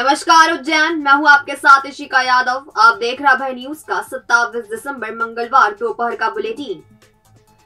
नमस्कार उज्जैन मैं हूँ आपके साथ इशिका यादव। आप देख रहा भाई न्यूज़ का सत्ताईस दिसंबर मंगलवार दोपहर का बुलेटिन।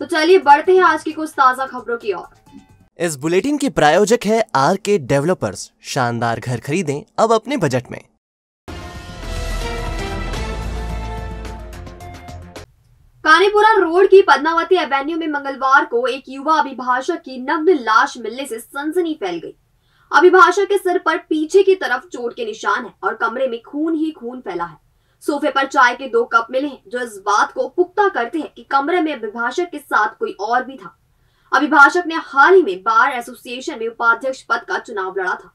तो चलिए बढ़ते हैं आज की कुछ ताज़ा खबरों की ओर। इस बुलेटिन के प्रायोजक है आर के डेवलपर्स। शानदार घर खरीदें अब अपने बजट में। कानीपुरा रोड की पद्मावती एवेन्यू में मंगलवार को एक युवा अभिभाषक की नग्न लाश मिलने से सनसनी फैल गई। अभिभाषक के सिर पर पीछे की तरफ़ चोट के निशान है और कमरे में खून ही खून फैला है। सोफे पर चाय के दो कप मिले हैं, जो इस बात को पुख्ता करते हैं कि कमरे में अभिभाषक के साथ कोई और भी था। अभिभाषक ने हाल ही में बार एसोसिएशन में उपाध्यक्ष पद का चुनाव लड़ा था।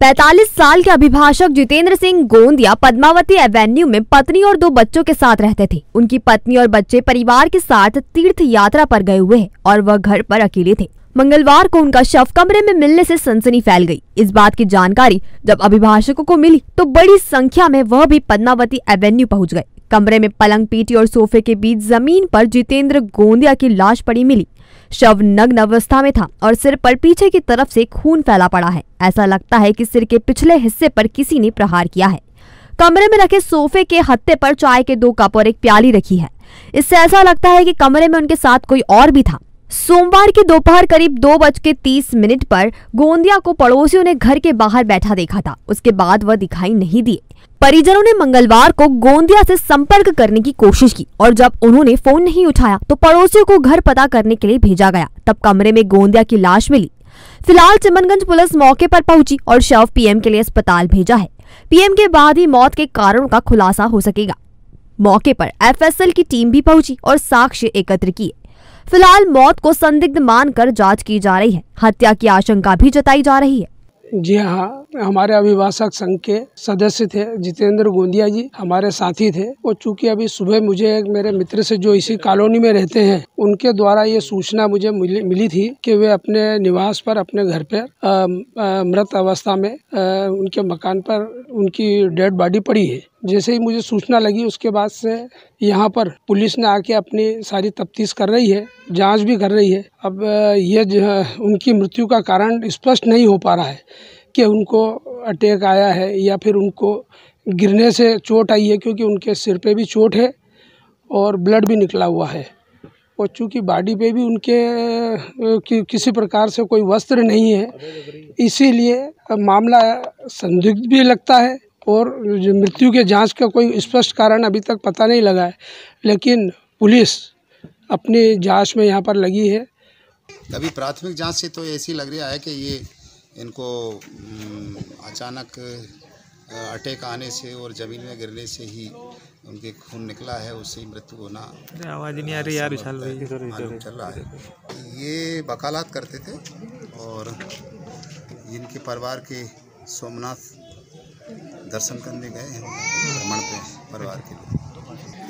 45 साल के अभिभाषक जितेंद्र सिंह गोंदिया पद्मावती एवेन्यू में पत्नी और दो बच्चों के साथ रहते थे। उनकी पत्नी और बच्चे परिवार के साथ तीर्थ यात्रा पर गए हुए हैं और वह घर पर अकेले थे। मंगलवार को उनका शव कमरे में मिलने से सनसनी फैल गई। इस बात की जानकारी जब अभिभाषकों को मिली तो बड़ी संख्या में वह भी पद्मावती एवेन्यू पहुँच गए। कमरे में पलंग, पीटी और सोफे के बीच ज़मीन पर जितेंद्र गोंदिया की लाश पड़ी मिली। शव नग्न अवस्था में था और सिर पर पीछे की तरफ़ से खून फैला पड़ा है। ऐसा लगता है कि सिर के पिछले हिस्से पर किसी ने प्रहार किया है। कमरे में रखे सोफे के हत्ते पर चाय के दो कप और एक प्याली रखी है। इससे ऐसा लगता है कि कमरे में उनके साथ कोई और भी था। सोमवार की दोपहर करीब दो बज के तीस मिनट पर गोंदिया को पड़ोसियों ने घर के बाहर बैठा देखा था। उसके बाद वह दिखाई नहीं दिए। परिजनों ने मंगलवार को गोंदिया से संपर्क करने की कोशिश की और जब उन्होंने फ़ोन नहीं उठाया तो पड़ोसियों को घर पता करने के लिए भेजा गया। तब कमरे में गोंदिया की लाश मिली। फ़िलहाल चिमनगंज पुलिस मौके पर पहुँची और शव पीएम के लिए अस्पताल भेजा है। पीएम के बाद ही मौत के कारणों का खुलासा हो सकेगा। मौके पर एफएसएल की टीम भी पहुँची और साक्ष्य एकत्र किए। फ़िलहाल मौत को संदिग्ध मानकर जाँच की जा रही है। हत्या की आशंका भी जताई जा रही है। जी हाँ हमारे अभिभाषक संघ के सदस्य थे जितेंद्र गोंदिया जी हमारे साथी थे। और चूँकि अभी सुबह मुझे एक मेरे मित्र से जो इसी कॉलोनी में रहते हैं उनके द्वारा ये सूचना मुझे मिली, थी कि वे अपने निवास पर अपने घर पर मृत अवस्था में आ, उनके मकान पर उनकी डेड बॉडी पड़ी है। जैसे ही मुझे सूचना लगी उसके बाद से यहाँ पर पुलिस ने आके अपनी सारी तफ्तीश कर रही है जाँच भी कर रही है। अब ये उनकी मृत्यु का कारण स्पष्ट नहीं हो पा रहा है कि उनको अटैक आया है या फिर उनको गिरने से चोट आई है क्योंकि उनके सिर पे भी चोट है और ब्लड भी निकला हुआ है। और चूँकि बॉडी पे भी उनके कि, किसी प्रकार से कोई वस्त्र नहीं है इसीलिए मामला संदिग्ध भी लगता है और मृत्यु के जाँच का कोई स्पष्ट कारण अभी तक पता नहीं लगा है लेकिन पुलिस अपनी जाँच में यहाँ पर लगी है। अभी प्राथमिक जाँच से तो ऐसी लग रहा है कि ये इनको अचानक अटैक आने से और ज़मीन में गिरने से ही उनके खून निकला है उससे ही मृत्यु होना आवाज़ नहीं आ रही यार विशाल भाई। चल रहा है। ये वकालत करते थे और इनके परिवार के सोमनाथ दर्शन करने गए हैं भ्रमण पे परिवार के लिए।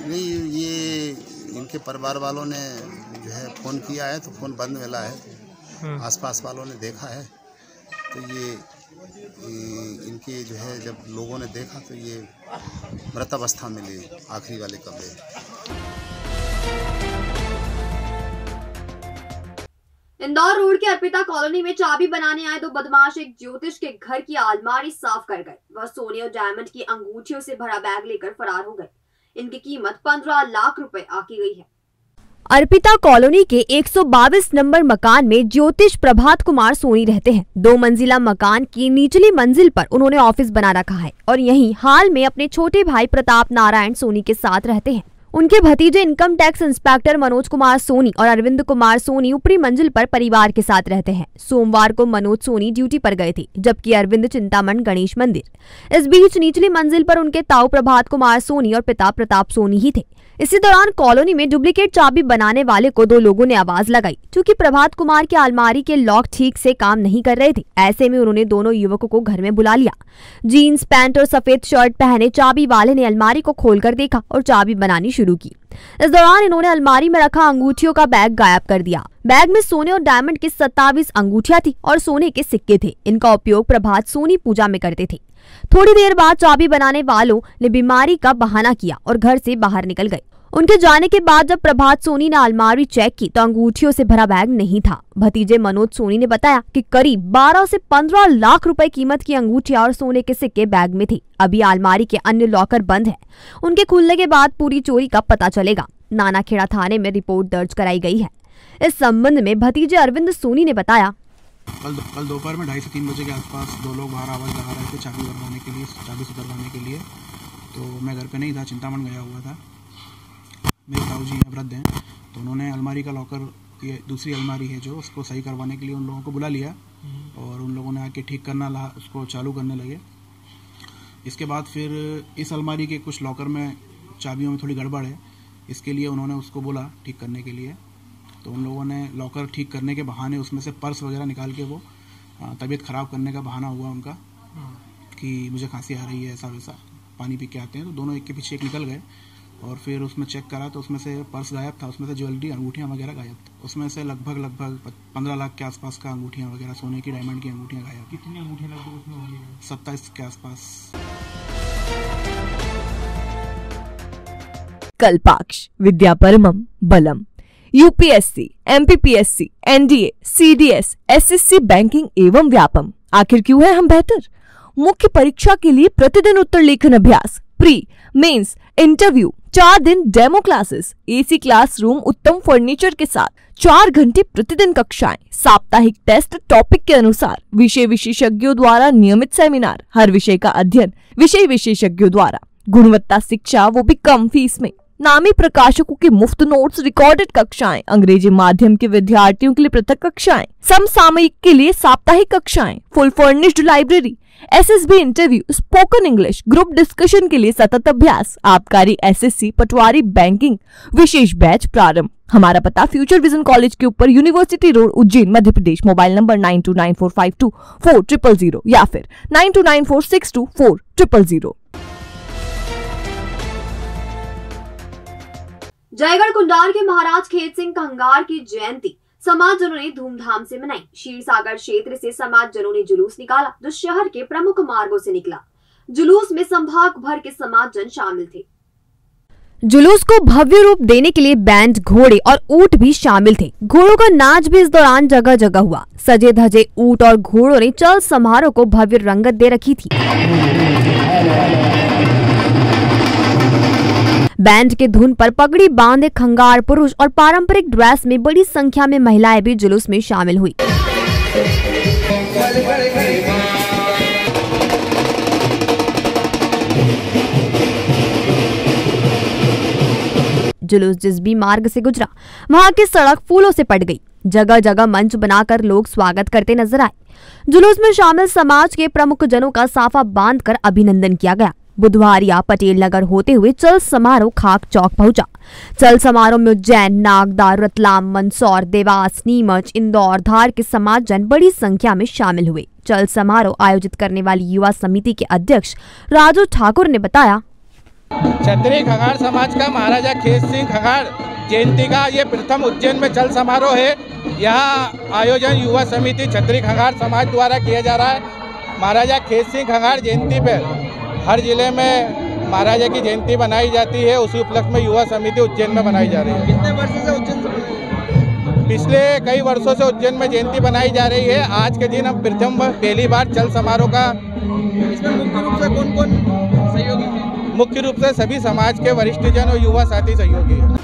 नहीं ये इनके परिवार वालों ने जो है फ़ोन किया है तो फ़ोन बंद मिला है। आसपास वालों ने देखा है। तो ये इनके जो है जब लोगों ने देखा तो ये मृत अवस्था में ले आखिरी वाले कमरे इंदौर रोड के अर्पिता कॉलोनी में चाबी बनाने आए दो बदमाश एक ज्योतिष के घर की आलमारी साफ़ कर गए। वह सोने और डायमंड की अंगूठियों से भरा बैग लेकर फरार हो गए। इनकी कीमत पंद्रह लाख रुपए आकी गई है। अर्पिता कॉलोनी के 122 नंबर मकान में ज्योतिष प्रभात कुमार सोनी रहते हैं। दो मंजिला मकान की निचली मंजिल पर उन्होंने ऑफ़िस बना रखा है और यहीं हाल में अपने छोटे भाई प्रताप नारायण सोनी के साथ रहते हैं। उनके भतीजे income tax inspector Manoj Kumar Soni और अरविंद कुमार सोनी ऊपरी मंजिल पर परिवार के साथ रहते हैं। सोमवार को मनोज सोनी ड्यूटी पर गए थे, जबकि अरविंद चिंतामन गणेश मंदिर। इस बीच निचली मंजिल पर उनके ताऊ प्रभात कुमार सोनी और पिता प्रताप सोनी ही थे। इसी दौरान कॉलोनी में डुप्लीकेट चाबी बनाने वाले को दो लोगों ने आवाज़ लगाई, क्योंकि प्रभात कुमार के अलमारी के लॉक ठीक से काम नहीं कर रहे थे। ऐसे में उन्होंने दोनों युवकों को घर में बुला लिया। जीन्स, पैंट और सफ़ेद शर्ट पहने चाबी वाले ने अलमारी को खोलकर देखा और चाबी बनानी शुरू की। इस दौरान इन्होंने अलमारी में रखा अंगूठियों का बैग गायब कर दिया। बैग में सोने और डायमंड की सत्तावीस अंगूठिया थी और सोने के सिक्के थे। इनका उपयोग प्रभात सोनी पूजा में करते थे। थोड़ी देर बाद चाबी बनाने वालों ने बीमारी का बहाना किया और घर से बाहर निकल गए। उनके जाने के बाद जब प्रभात सोनी ने अलमारी चेक की तो अंगूठियों से भरा बैग नहीं था। भतीजे मनोज सोनी ने बताया कि करीब 12 से 15 लाख रुपए कीमत की अंगूठियाँ और सोने के सिक्के बैग में थी। अभी अलमारी के अन्य लॉकर बंद है। उनके खुलने के बाद पूरी चोरी का पता चलेगा। नानाखेड़ा थाने में रिपोर्ट दर्ज कराई गई है। इस संबंध में भतीजे अरविंद सोनी ने बताया। कल कल दोपहर में ढाई से तीन बजे के आसपास दो लोग बाहर आवाज़ लगा रहे थे, चाबी भरवाने के लिए, चाबी सुधरवाने के लिए। तो मैं घर पे नहीं था चिंतामन गया हुआ था। मेरे ताऊ जी यहाँ वृद्ध हैं तो उन्होंने अलमारी का लॉकर ये दूसरी अलमारी है जो उसको सही करवाने के लिए उन लोगों को बुला लिया और उन लोगों ने आके ठीक करना ला उसको चालू करने लगे। इसके बाद फिर इस अलमारी के कुछ लॉकर में चाबियों में थोड़ी गड़बड़ है इसके लिए उन्होंने उसको बोला ठीक करने के लिए। तो उन लोगों ने लॉकर ठीक करने के बहाने उसमें से पर्स वगैरह निकाल के वो तबीयत ख़राब करने का बहाना हुआ उनका कि मुझे खांसी आ रही है ऐसा वैसा पानी पी के आते हैं तो दोनों एक के पीछे एक निकल गए। और फिर उसमें चेक करा तो उसमें से पर्स गायब था उसमें से ज्वेलरी अंगूठियाँ वगैरह गायब थी। उसमें से लगभग लगभग पंद्रह लाख के आसपास का अंगूठियाँ वगैरह सोने की डायमंड की अंगूठियाँ गायब कितनी अंगूठियाँ लगभग उसमें होंगी? सत्ताईस के आसपास। कल्पाक्ष विद्या परमम बलम। UPSC MPPSC NDA CDS SSC banking एवं व्यापम। आखिर क्यों है हम बेहतर? मुख्य परीक्षा के लिए प्रतिदिन उत्तर लेखन अभ्यास प्री मेंस इंटरव्यू चार दिन डेमो क्लासेस, एसी क्लासरूम, उत्तम फर्नीचर के साथ, चार घंटे प्रतिदिन कक्षाएँ, साप्ताहिक टेस्ट टॉपिक के अनुसार, विषय विशेषज्ञों द्वारा नियमित सेमिनार, हर विषय का अध्ययन, विषय विशेषज्ञों द्वारा। गुणवत्ता, शिक्षा, वो भी कम फ़ीस में। नामी प्रकाशकों के मुफ़्त नोट्स रिकॉर्डेड कक्षाएँ, अंग्रेज़ी माध्यम के विद्यार्थियों के लिए पृथक कक्षाएँ, समसामयिक के लिए साप्ताहिक कक्षाएँ full furnished library SSB interview spoken English group discussion के लिए सतत अभ्यास, आबकारी एसएससी पटवारी बैंकिंग विशेष बैच प्रारंभ। हमारा पता फ्यूचर विजन कॉलेज के ऊपर university road Ujjain, Madhya Pradesh. Mobile number nine two nine four five two four triple zero या फिर nine two nine four six two four triple zero Jaigarh Kundar के महाराज खेत सिंह कंगार की जयंती। समाजजनों ने धूमधाम से मनाई। शीर सागर क्षेत्र से समाजजनों ने जुलूस निकाला। जो शहर के प्रमुख मार्गों से निकला। जुलूस में संभाग भर के समाजजन शामिल थे। जुलूस को भव्य रूप देने के लिए बैंड, घोड़े और ऊँट भी शामिल थे। घोड़ों का नाच भी इस दौरान जगह जगह हुआ। सजे धजे ऊँट और घोड़ों ने चल समारोह को भव्य रंगत दे रखी थी। बैंड के धुन पर पगड़ी बांधे खंगार पुरुष और पारंपरिक ड्रेस में बड़ी संख्या में महिलाएँ भी जुलूस में शामिल हुई। जुलूस जिस भी मार्ग से गुजरा। वहाँ की सड़क फूलों से पट गई। जगह जगह मंच बनाकर लोग स्वागत करते नज़र आए। जुलूस में शामिल समाज के प्रमुख जनों का साफा बांधकर अभिनंदन किया गया। बुधवार या पटेल नगर होते हुए चल समारोह खाक चौक पहुँचा। चल समारोह में उज्जैन, नागदा, रतलाम, मंदसौर, देवास, नीमच, इंदौर, धार के समाज जन बड़ी संख्या में शामिल हुए। चल समारोह आयोजित करने वाली युवा समिति के अध्यक्ष राजू ठाकुर ने बताया क्षत्रिय खगार समाज का महाराजा खेत सिंह खगार जयंती का ये प्रथम उज्जैन में चल समारोह है। यह आयोजन युवा समिति क्षत्रिय खगार समाज द्वारा किया जा रहा है। महाराजा खेत सिंह खगार जयंती पे हर ज़िले में महाराजा की जयंती मनाई जाती है उसी उपलक्ष्य में युवा समिति उज्जैन में मनाई जा रही है। कितने वर्ष से उज्जैन पिछले कई वर्षों से उज्जैन में जयंती मनाई जा रही है। आज के दिन हम प्रथम पहली बार चल समारोह का इसमें मुख्य रूप से कौन कौन सहयोगी मुख्य रूप से सभी समाज के वरिष्ठ जन और युवा साथी सहयोगी है।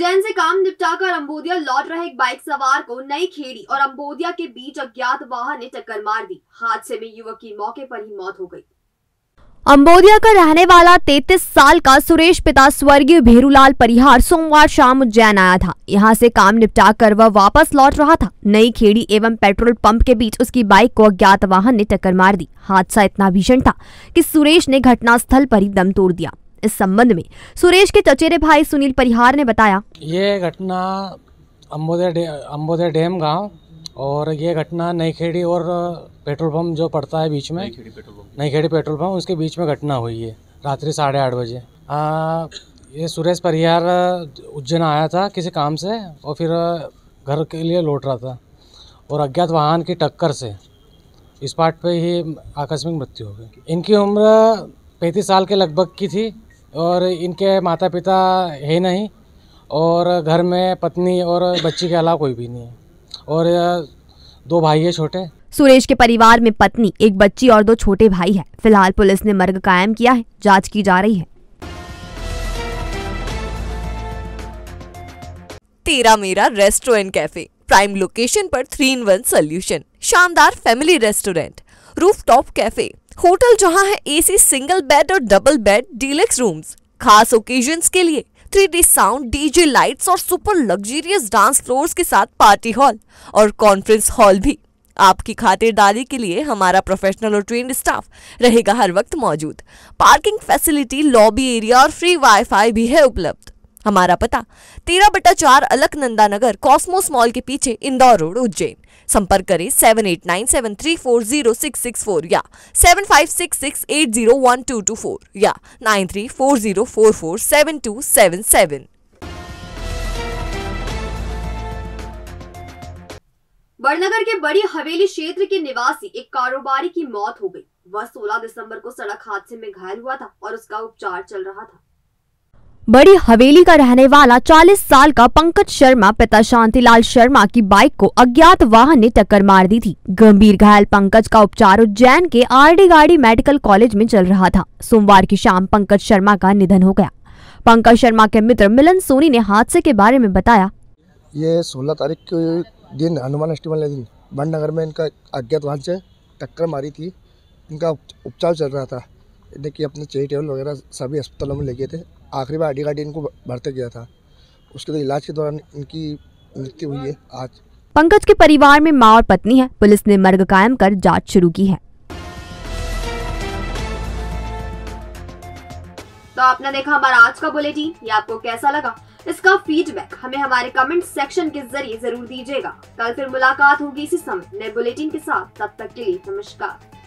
उज्जैन से काम निपटाकर अंबोदिया लौट रहे एक बाइक सवार को नई खेड़ी और अंबोदिया के बीच अज्ञात वाहन ने टक्कर मार दी। हादसे में युवक की मौके पर ही मौत हो गई। अम्बोदिया का रहने वाला 33 साल का सुरेश पिता स्वर्गीय भेरूलाल परिहार सोमवार शाम उज्जैन आया था। यहाँ से काम निपटा कर वह वापस लौट रहा था। नई खेड़ी एवं पेट्रोल पंप के बीच उसकी बाइक को अज्ञात वाहन ने टक्कर मार दी। हादसा इतना भीषण था कि सुरेश ने घटनास्थल पर ही दम तोड़ दिया। इस संबंध में। सुरेश के चचेरे भाई सुनील परिहार ने बताया। ये घटना अम्बोदय डे अम्बोदय डैम गाँव और ये घटना नई खेड़ी और पेट्रोल पंप जो पड़ता है बीच में नई खेड़ी पेट्रोल पंप उसके बीच में घटना हुई है रात्रि साढ़े आठ बजे। आ, ये सुरेश परिहार उज्जैन आया था किसी काम से और फिर घर के लिए लौट रहा था और अज्ञात वाहन की टक्कर से इस पार्ट पे ही आकस्मिक मृत्यु हो गई। इनकी उम्र पैंतीस साल के लगभग की थी। और इनके माता पिता है नहीं और घर में पत्नी और बच्ची के अलावा कोई भी नहीं है। और दो भाई है छोटे। सुरेश के परिवार में पत्नी एक बच्ची और दो छोटे भाई है। फ़िलहाल पुलिस ने मर्ग कायम किया है जाँच की जा रही है। Tera Mera restaurant cafe prime location पर थ्री इन वन सोल्यूशन शानदार family restaurant roof top cafe hotel जहाँ है एसी सिंगल बेड और डबल बेड डीलक्स रूम्स खास ओकेजन के लिए three D sound DJ lights और सुपर लग्जरियस डांस फ्लोर्स के साथ पार्टी हॉल और कॉन्फ्रेंस हॉल भी। आपकी खातिरदारी के लिए हमारा प्रोफेशनल और ट्रेन स्टाफ रहेगा हर वक्त मौजूद। पार्किंग फैसिलिटी लॉबी एरिया और फ्री वाईफाई भी है उपलब्ध। हमारा पता, तेरह बटा चार अलकनंदा नगर कॉस्मोस मॉल के पीछे इंदौर रोड उज्जैन। संपर्क करें seven eight nine seven three four zero six six four या seven five six six eight zero one two two four या nine three four zero four four seven two seven seven Badnagar के बड़ी हवेली क्षेत्र के निवासी एक कारोबारी की मौत हो गई। वह 16 दिसंबर को सड़क हादसे में घायल हुआ था और उसका उपचार चल रहा था। बड़ी हवेली का रहने वाला 40 साल का पंकज शर्मा, पिता शांतिलाल शर्मा की बाइक को अज्ञात वाहन ने टक्कर मार दी थी। गंभीर घायल पंकज का उपचार उज्जैन के आरडी गाड़ी मेडिकल कॉलेज में चल रहा था। सोमवार की शाम पंकज शर्मा का निधन हो गया। पंकज शर्मा के मित्र मिलन सोनी ने हादसे के बारे में बताया। ये सोलह तारीख के दिन, हनुमान दिन में इनका अज्ञात वाहन से टक्कर मारी थी। इनका उपचार चल रहा था। इन्हें कि अपने चेयर टेबल वगैरह सभी अस्पतालों में ले गए थे। आखिरी बार आडी गाड़ी इनको भरते गया था। उसके बाद इलाज के दौरान इनकी मृत्यु हुई है आज। पंकज के परिवार में माँ और पत्नी है। पुलिस ने मर्ग कायम कर जाँच शुरू की है। तो आपने देखा हमारा आज का बुलेटिन? ये आपको कैसा लगा? इसका फीडबैक हमें हमारे कमेंट सेक्शन के ज़रिए ज़रूर दीजिएगा। कल फिर मुलाकात होगी इसी समय नए बुलेटिन के साथ। तब तक के लिए नमस्कार।